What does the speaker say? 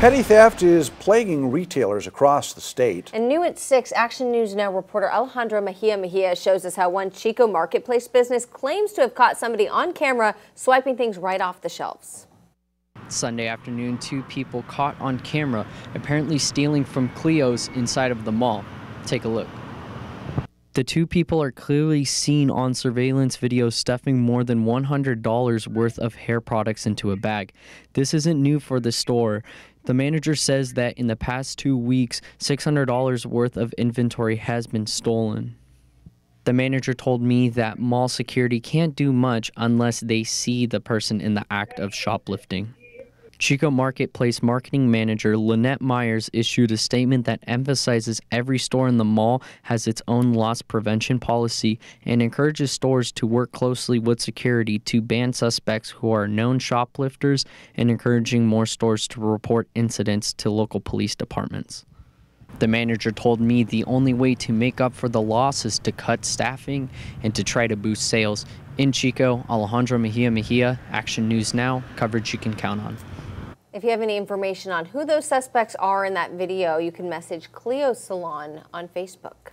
Petty theft is plaguing retailers across the state. And new at 6, Action News Now reporter Alejandro Mejia Mejia shows us how one Chico marketplace business claims to have caught somebody on camera swiping things right off the shelves. Sunday afternoon, two people caught on camera apparently stealing from Cleo's inside of the mall. Take a look. The two people are clearly seen on surveillance video stuffing more than $100 worth of hair products into a bag. This isn't new for the store. The manager says that in the past two weeks, $600 worth of inventory has been stolen. The manager told me that mall security can't do much unless they see the person in the act of shoplifting. Chico Marketplace marketing manager Lynette Myers issued a statement that emphasizes every store in the mall has its own loss prevention policy and encourages stores to work closely with security to ban suspects who are known shoplifters and encouraging more stores to report incidents to local police departments. The manager told me the only way to make up for the loss is to cut staffing and to try to boost sales. In Chico, Alejandro Mejia Mejia, Action News Now, coverage you can count on. If you have any information on who those suspects are in that video, you can message Cleo Salon on Facebook.